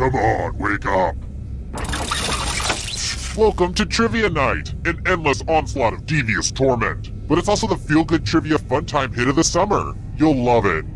Come on, wake up. Welcome to Trivia Night, an endless onslaught of devious torment. But it's also the feel-good trivia fun time hit of the summer. You'll love it.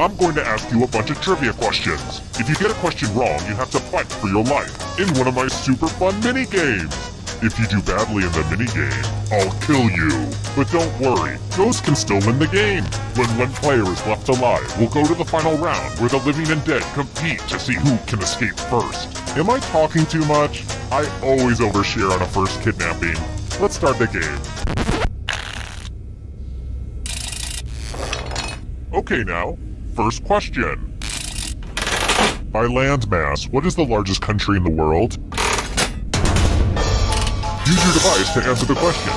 I'm going to ask you a bunch of trivia questions. If you get a question wrong, you have to fight for your life in one of my super fun mini games. If you do badly in the mini game, I'll kill you. But don't worry, ghosts can still win the game. When one player is left alive, we'll go to the final round where the living and dead compete to see who can escape first. Am I talking too much? I always overshare on a first kidnapping. Let's start the game. Okay now, first question. By landmass, what is the largest country in the world? Use your device to answer the question.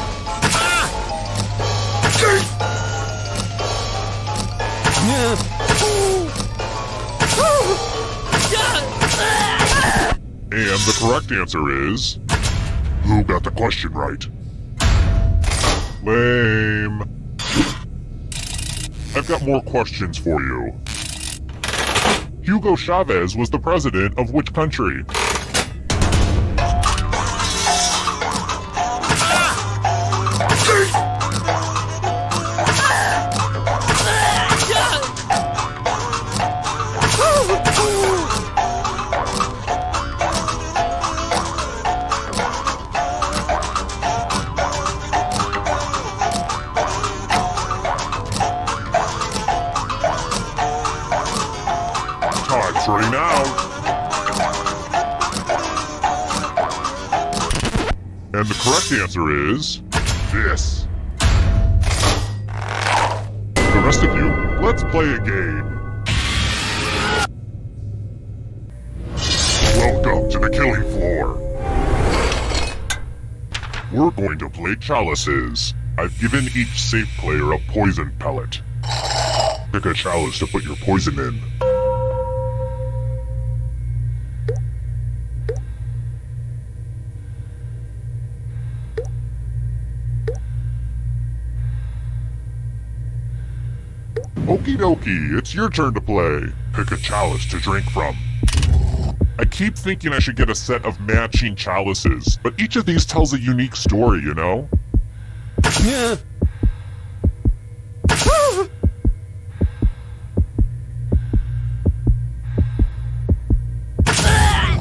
And the correct answer is... Who got the question right? Lame. I've got more questions for you. Hugo Chavez was the president of which country? Is this. The rest of you, let's play a game. Welcome to the killing floor. We're going to play chalices. I've given each safe player a poison pellet. Pick a chalice to put your poison in. Okie dokie, it's your turn to play. Pick a chalice to drink from. I keep thinking I should get a set of matching chalices, but each of these tells a unique story, you know?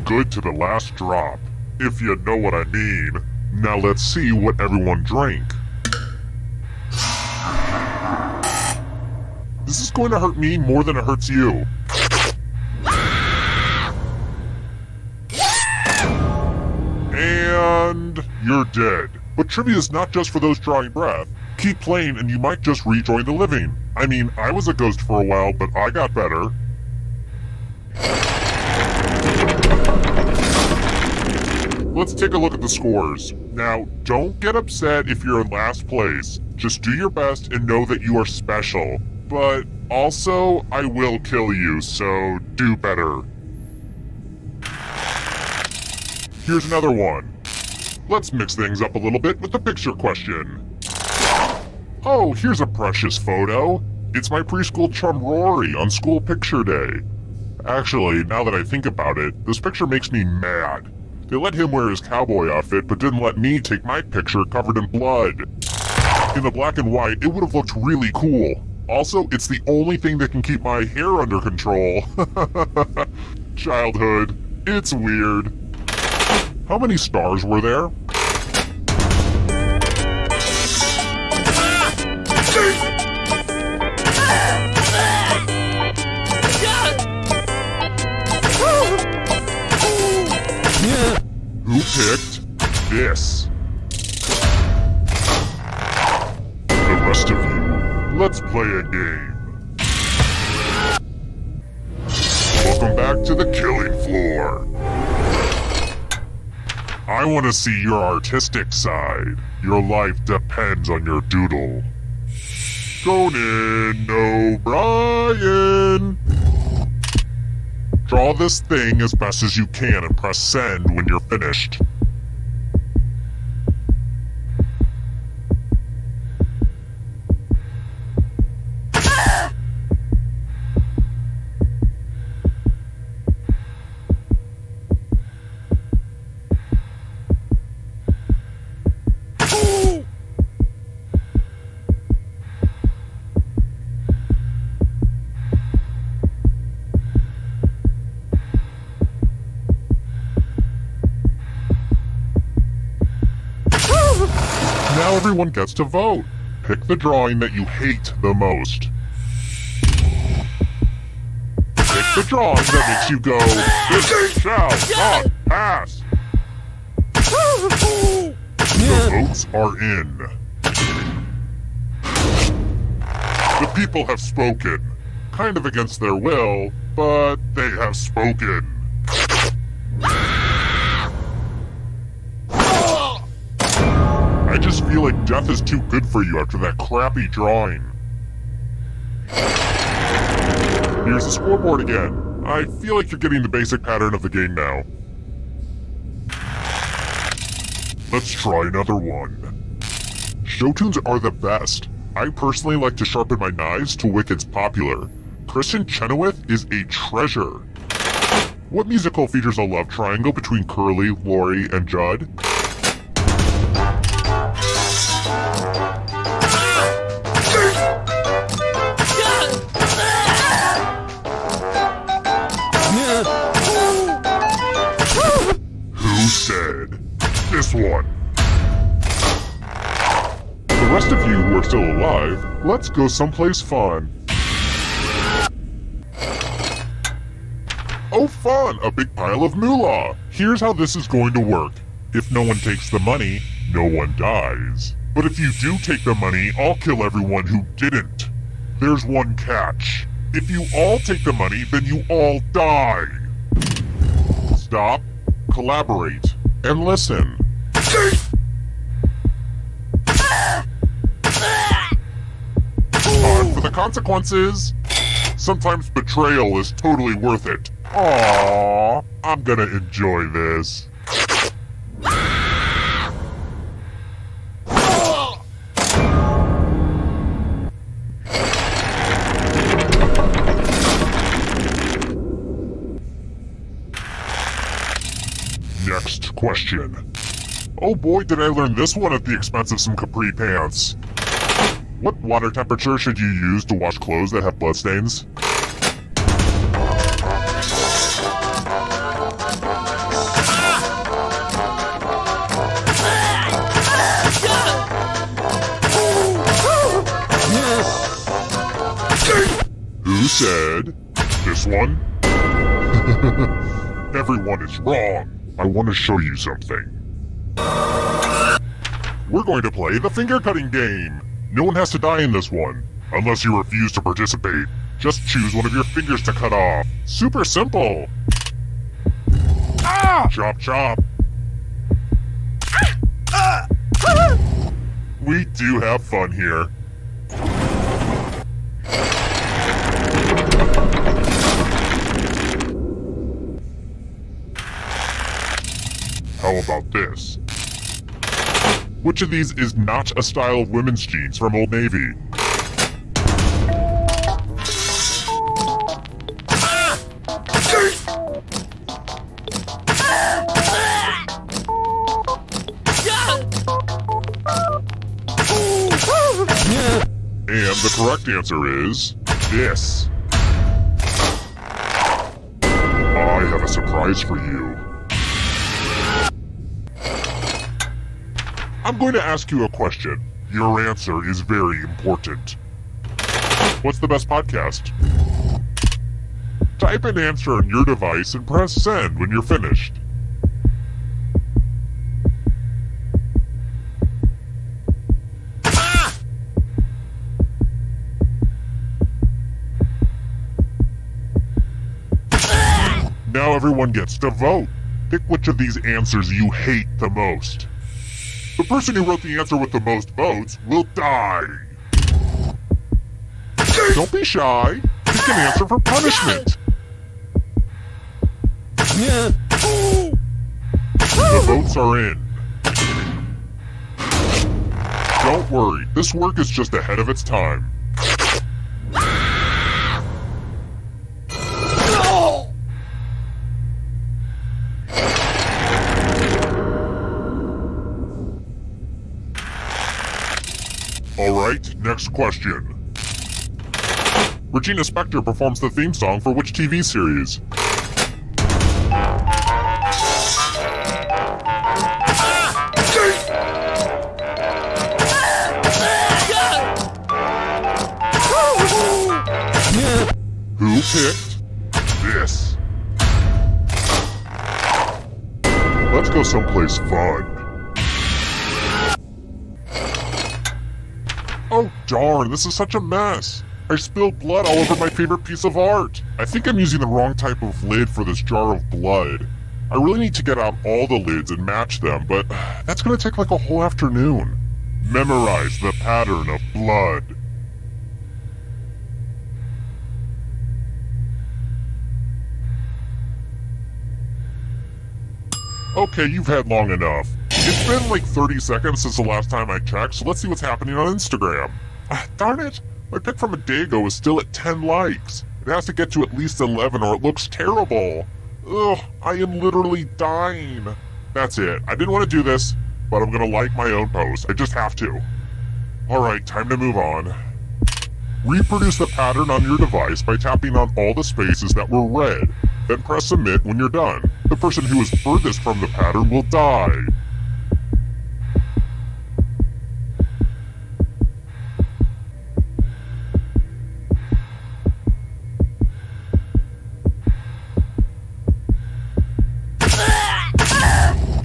Good to the last drop, if you know what I mean. Now let's see what everyone drank. This is going to hurt me more than it hurts you. And you're dead. But trivia is not just for those drawing breath. Keep playing and you might just rejoin the living. I mean, I was a ghost for a while, but I got better. Let's take a look at the scores. Now, don't get upset if you're in last place. Just do your best and know that you are special. But also, I will kill you, so do better. Here's another one. Let's mix things up a little bit with the picture question. Oh, here's a precious photo. It's my preschool chum Rory on school picture day. Actually, now that I think about it, this picture makes me mad. They let him wear his cowboy outfit, but didn't let me take my picture covered in blood. In the black and white, it would have looked really cool. Also, it's the only thing that can keep my hair under control. Childhood. It's weird. How many stars were there? Game. Welcome back to the killing floor. I want to see your artistic side. Your life depends on your doodle. Conan O'Brien! Draw this thing as best as you can and press send when you're finished. Now everyone gets to vote. Pick the drawing that you hate the most. Pick the drawing that makes you go, This shall not pass. The votes are in. The people have spoken. Kind of against their will, but they have spoken. I just feel like death is too good for you after that crappy drawing. Here's the scoreboard again. I feel like you're getting the basic pattern of the game now. Let's try another one. Show tunes are the best. I personally like to sharpen my knives to Wicked's popular. Kristin Chenoweth is a treasure. What musical features a love triangle between Curly, Laurie, and Judd? This one. The rest of you who are still alive, let's go someplace fun. Oh fun! A big pile of moolah! Here's how this is going to work. If no one takes the money, no one dies. But if you do take the money, I'll kill everyone who didn't. There's one catch. If you all take the money, then you all die. Stop, collaborate, and listen. For the consequences. Sometimes betrayal is totally worth it. Aww, I'm gonna enjoy this. Next question. Oh boy, did I learn this one at the expense of some capri pants. What water temperature should you use to wash clothes that have bloodstains? Who said this one? Everyone is wrong. I want to show you something. We're going to play the finger cutting game. No one has to die in this one, unless you refuse to participate. Just choose one of your fingers to cut off. Super simple. Ah! Chop chop. Ah! We do have fun here. How about this? Which of these is not a style of women's jeans from Old Navy? And the correct answer is this. I have a surprise for you. I'm going to ask you a question. Your answer is very important. What's the best podcast? Type an answer on your device and press send when you're finished. Now everyone gets to vote. Pick which of these answers you hate the most. The person who wrote the answer with the most votes will die. Don't be shy. Pick an answer for punishment. The votes are in. Don't worry, this work is just ahead of its time. Next question. Regina Spektor performs the theme song for which TV series? Who picked this? Let's go someplace fun. Darn, this is such a mess. I spilled blood all over my favorite piece of art. I think I'm using the wrong type of lid for this jar of blood. I really need to get out all the lids and match them, but that's gonna take like a whole afternoon. Memorize the pattern of blood. Okay, you've had long enough. It's been like 30 seconds since the last time I checked, so let's see what's happening on Instagram. Darn it! My pic from a day ago is still at 10 likes. It has to get to at least 11 or it looks terrible. Ugh, I am literally dying. That's it. I didn't want to do this, but I'm gonna like my own post. I just have to. Alright, time to move on. Reproduce the pattern on your device by tapping on all the spaces that were red. Then press submit when you're done. The person who is furthest from the pattern will die.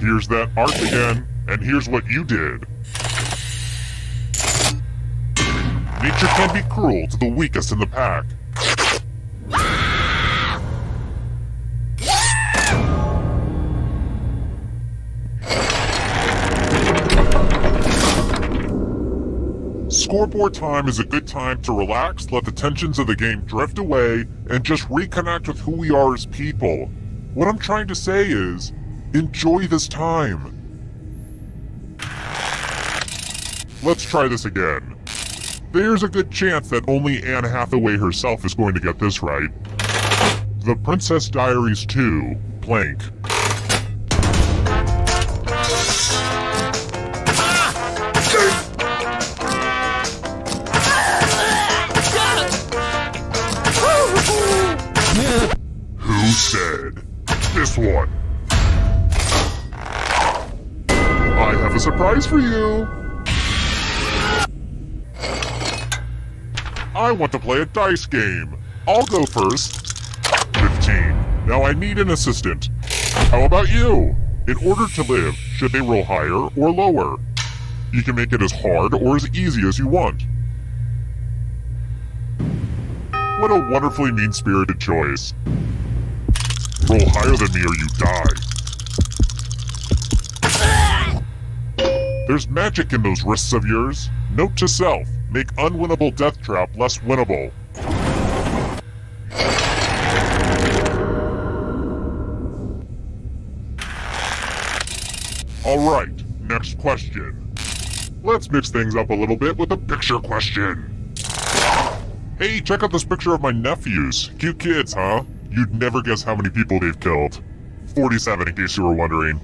Here's that art again, and here's what you did. Nature can be cruel to the weakest in the pack. Scoreboard time is a good time to relax, let the tensions of the game drift away, and just reconnect with who we are as people. What I'm trying to say is, Enjoy this time. Let's try this again. There's a good chance that only Anne Hathaway herself is going to get this right. The Princess Diaries 2, blank. Who said? This one. Have a surprise for you! I want to play a dice game. I'll go first. 15. Now I need an assistant. How about you? In order to live, should they roll higher or lower? You can make it as hard or as easy as you want. What a wonderfully mean-spirited choice. Roll higher than me or you die. There's magic in those wrists of yours. Note to self, make unwinnable death trap less winnable. Alright, next question. Let's mix things up a little bit with a picture question. Hey, check out this picture of my nephews. Cute kids, huh? You'd never guess how many people they've killed. 47 in case you were wondering.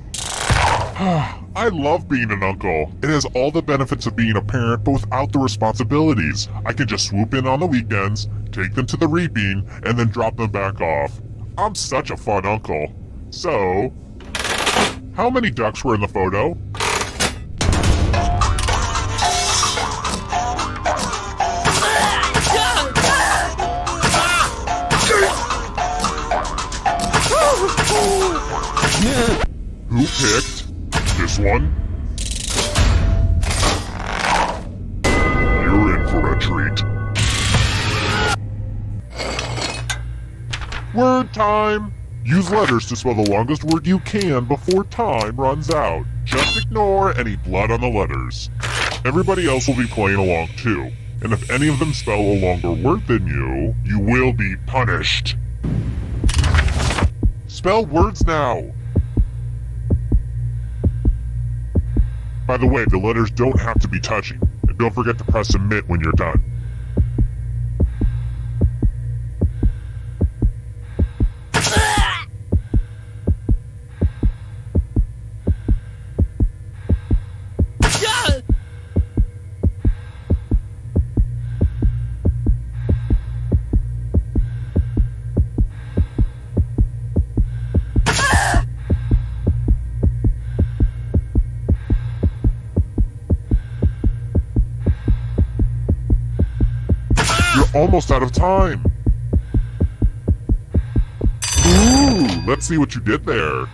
I love being an uncle. It has all the benefits of being a parent, but without the responsibilities. I can just swoop in on the weekends, take them to the reaping, and then drop them back off. I'm such a fun uncle. So, how many ducks were in the photo? Who picked one? You're in for a treat. Word time! Use letters to spell the longest word you can before time runs out. Just ignore any blood on the letters. Everybody else will be playing along too. And if any of them spell a longer word than you, you will be punished. Spell words now! By the way, the letters don't have to be touching. And don't forget to press submit when you're done. You're almost out of time. Let's see what you did there.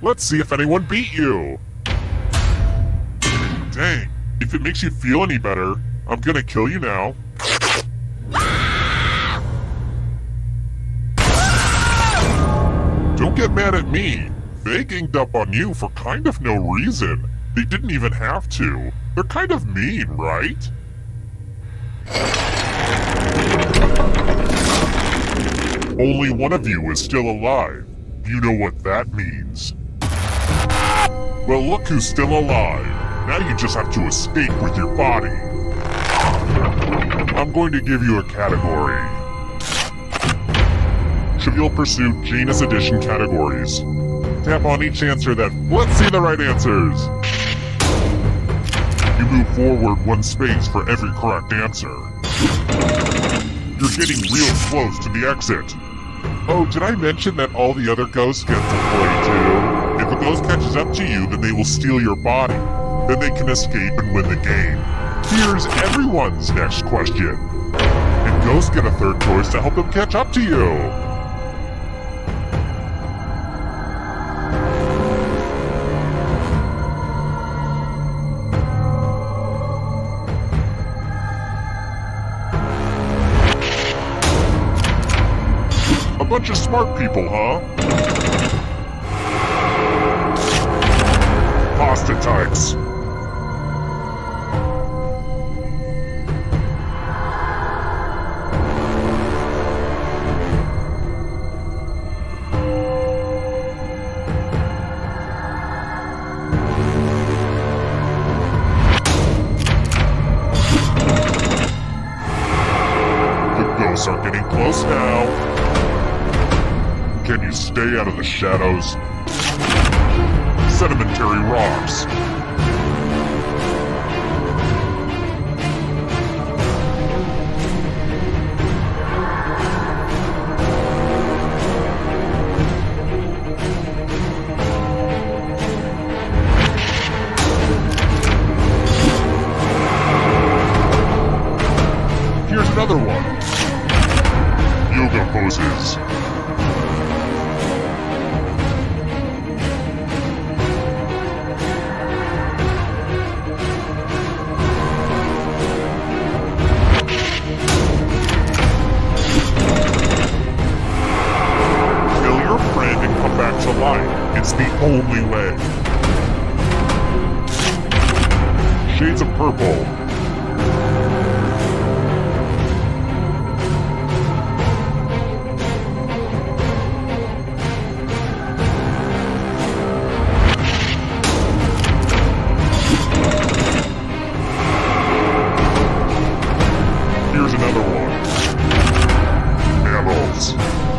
Let's see if anyone beat you. Dang, if it makes you feel any better, I'm gonna kill you now. Don't get mad at me. They ganged up on you for kind of no reason. They didn't even have to. They're kind of mean, right? Only one of you is still alive. You know what that means. Well, look who's still alive. Now you just have to escape with your body. I'm going to give you a category. Trivial Pursuit Genus Edition categories. Tap on each answer that. Let's see the right answers! You move forward one space for every correct answer. You're getting real close to the exit. Oh, did I mention that all the other ghosts get to play too? If a ghost catches up to you, then they will steal your body. Then they can escape and win the game. Here's everyone's next question. And ghosts get a third choice to help them catch up to you. Bunch of smart people, huh? Pasta types. Stay out of the shadows? Sedimentary rocks. Here's another one. Yoga poses. Only way. Shades of purple. Here's another one. Mammals.